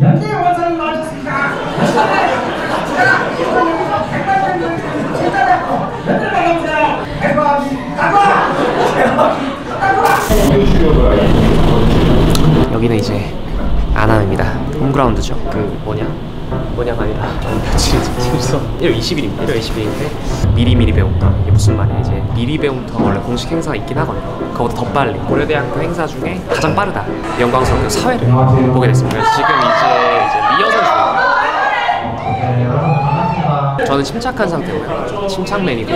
나오셨습니다. 연재 나갑니다. 백만이 가봐. 여기는 이제 아남입니다. 홈그라운드죠. 그 뭐냐? 뭐냐가 아니라 며칠 지금 1월 20일입니다. 1월 20일인데 미리 미리 배움터 이게 무슨 말이야? 이제 미리 배움터 원래 공식 행사가 있긴 하거든요. 그거보다 더 빨리 고려대학교 행사 중에 가장 빠르다 영광스럽게 사회를 보게 됐습니다. 지금 이제 저는 침착한 상태고요. 침착맨이고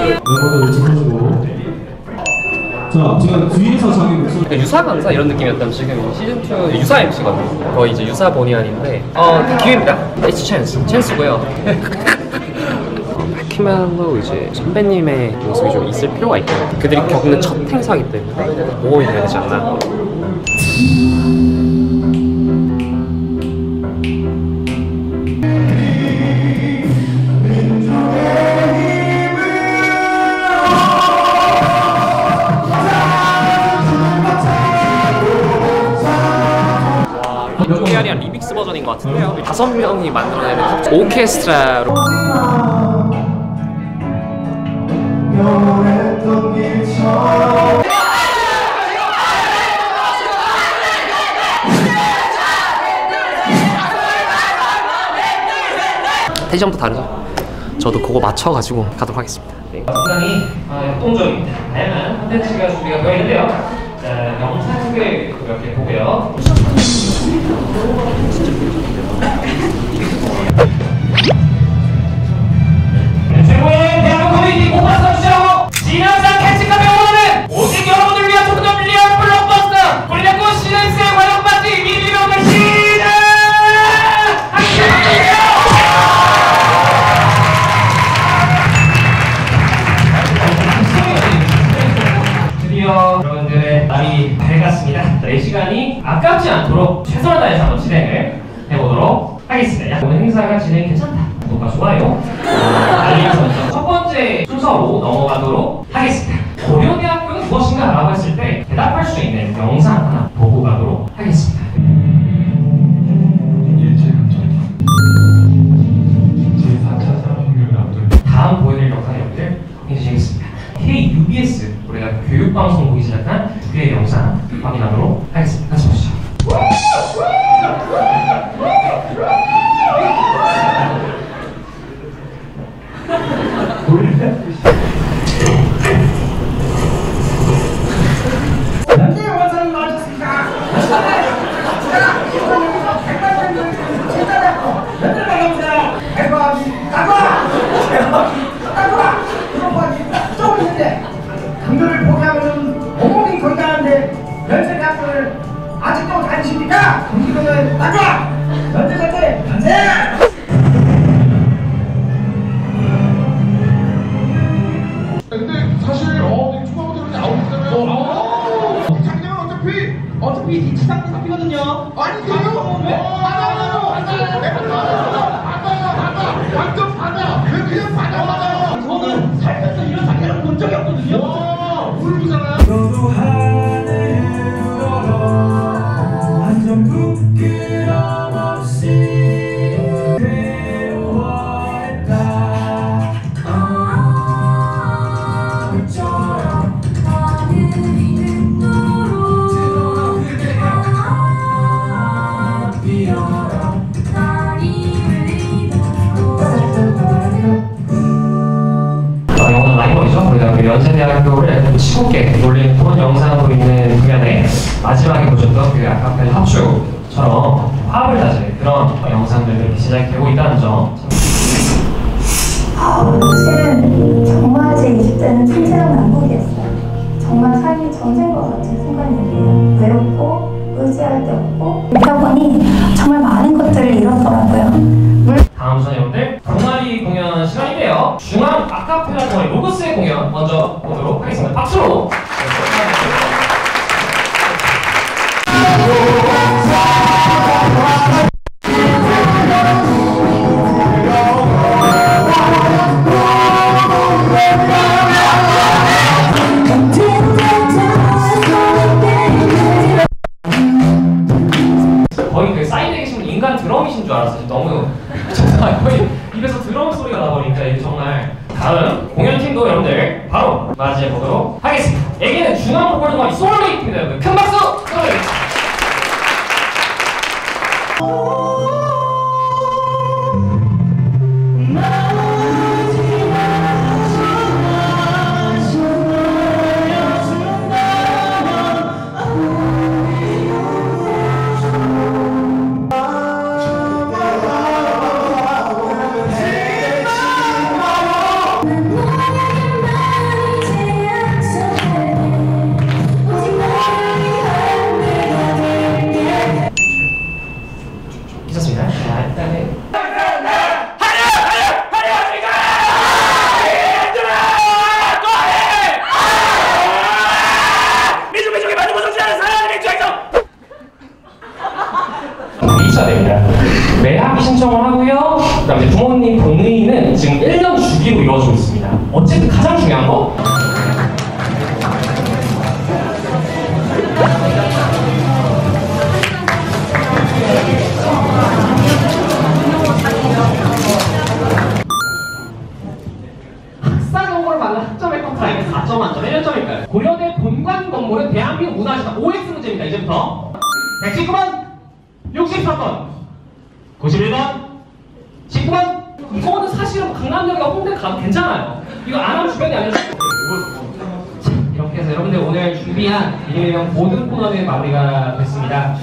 자 제가 뒤에서 자기 목소리 그러니까 유사 강사 이런 느낌이었다면 지금 시즌 2 유사 MC거든요. 거의 이제 유사 본의 아닌데 어 기회입니다. It's chance, chance고요. 키맨도 이제 선배님의 모습이 좀 있을 필요가 있고 그들이 겪는 첫 행사이기 때문에 돼야 되지 않나. 것 같은데요. 다섯 명이 만들어내는 합- 오케스트라로 텐션부터 다르죠? 저도 그거 맞춰가지고 가도록 하겠습니다. 네. 상당히 어, 다양한 콘텐츠가 준비가 되어 있는데요. 자, 영상 소개 이렇게 보고요. 오늘 행사가 진행 괜찮다. 구독과 좋아요, 알림 설정. 첫 번째 순서로 넘어가도록 하겠습니다. 고려대학교는 무엇인가 알아봤을 때 대답할 수 있는 영상 하나 보고 가도록 하겠습니다. KUBS 우리가 교육방송 보기 시작한 두 개의 영상 확인하도록 하겠습니다. 나가. 연재 자체 연재. 근데 사실 어 중간부터 아웃 되면 작년은 어차피 어차피 이 지상이 잡히거든요. 아니에요. 왜? 7개 돌린 그런 영상으로 있는 공연의 마지막에 보셨던 그 아카펠 합주처럼 화합을 다질 그런 어, 영상들이 시작이 되고 있다는 점. 아, 사실은 정말 제 20대는 천재랑 난국이었어요. 정말 삶이 전쟁과 같은 순간이었어요. 외롭고 의지할 데 없고 그러다 보니 정말 많은 것들을 잃었더라고요. 물 다음 순서 여러분들 동아리 공연 시간인데요. 중앙 아카펠라 동아리 로고스의 공연 먼저 보도록 하겠습니다. 박수로. 줄 알았어요. 너무 정말 거의 입에서 드럼 소리가 나버리니까 이게 정말 다음 공연팀도 여러분들 바로 맞이해 보도록 하겠습니다. 에게는 중앙 보컬 동아리 솔로이트입니다. 여러분 큰 박수. 괜찮습니다. 이루어지고 있습니다. 어쨌든 가장 중요한 거 학사 경고를 받는 학점의 평가에게 4점 만점 1점일까요? 고려대 본관 건물은 대한민국 문화재산 OX 문제입니다. 이제부터 119번 63번 91번 19번 이거는 사실은 강남역이나 홍대 가도 괜찮아요. 이거 안 하면 주변이 아니라 자, 이렇게 해서 여러분들 오늘 준비한 미니명 모든 코너는 마무리가 됐습니다.